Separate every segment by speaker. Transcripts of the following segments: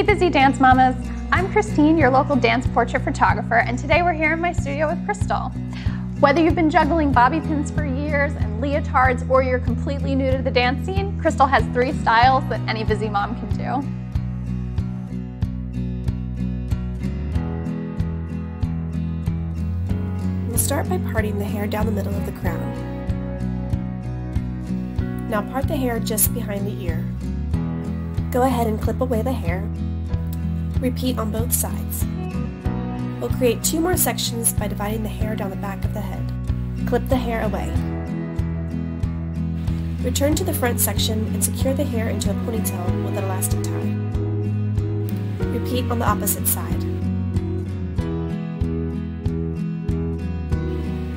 Speaker 1: Hey busy dance mamas! I'm Christine, your local dance portrait photographer, and today we're here in my studio with Krystal. Whether you've been juggling bobby pins for years and leotards or you're completely new to the dance scene, Krystal has three styles that any busy mom can do.
Speaker 2: We'll start by parting the hair down the middle of the crown. Now part the hair just behind the ear. Go ahead and clip away the hair. Repeat on both sides. We'll create two more sections by dividing the hair down the back of the head. Clip the hair away. Return to the front section and secure the hair into a ponytail with an elastic tie. Repeat on the opposite side.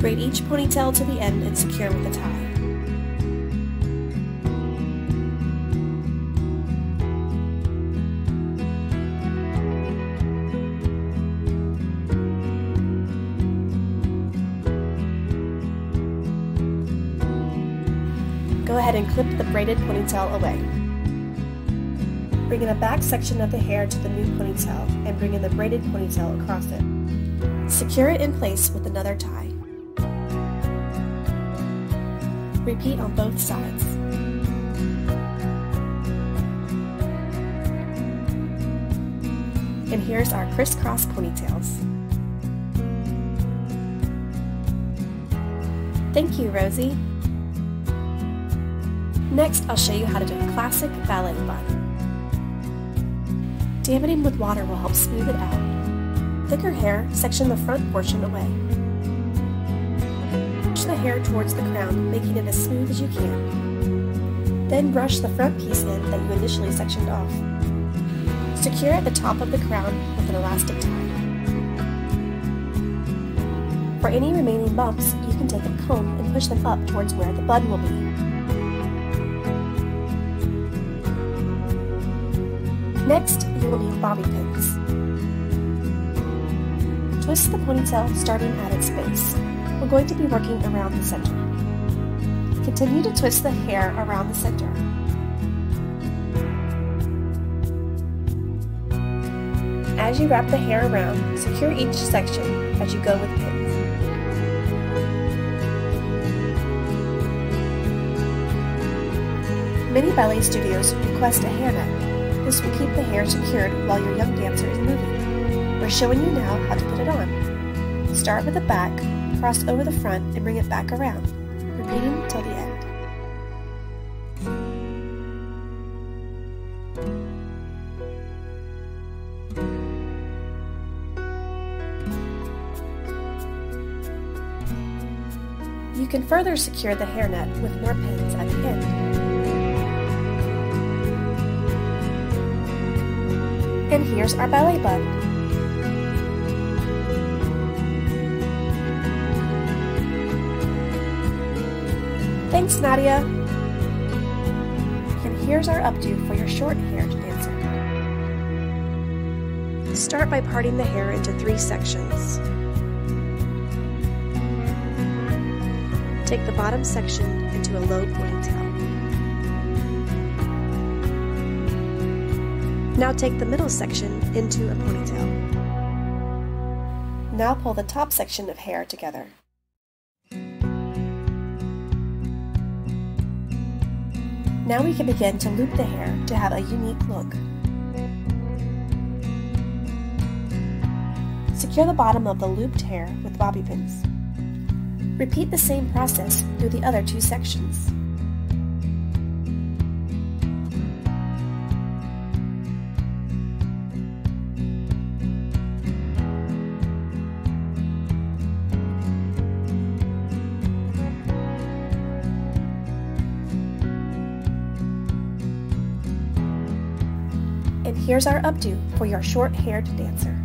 Speaker 2: Braid each ponytail to the end and secure with a tie. Go ahead and clip the braided ponytail away. Bring in the back section of the hair to the new ponytail and bring in the braided ponytail across it. Secure it in place with another tie. Repeat on both sides. And here's our crisscross ponytails. Thank you, Rosie. Next, I'll show you how to do a classic ballet bun. Damming with water will help smooth it out. Thicker hair, section the front portion away. Push the hair towards the crown, making it as smooth as you can. Then brush the front piece in that you initially sectioned off. Secure at the top of the crown with an elastic tie. For any remaining bumps, you can take a comb and push them up towards where the bun will be. Next, you will need bobby pins. Twist the ponytail starting at its base. We're going to be working around the center. Continue to twist the hair around the center. As you wrap the hair around, secure each section as you go with pins. Many ballet studios request a hairnet this will keep the hair secured while your young dancer is moving. We're showing you now how to put it on. Start with the back, cross over the front, and bring it back around, repeating till the end. You can further secure the hairnet with more pins at the end. And here's our ballet bun. Thanks, Nadia. And here's our updo for your short-haired dancer. Start by parting the hair into three sections. Take the bottom section into a low ponytail. Now take the middle section into a ponytail. Now pull the top section of hair together. Now we can begin to loop the hair to have a unique look. Secure the bottom of the looped hair with bobby pins. Repeat the same process through the other two sections. Here's our updo for your short-haired dancer.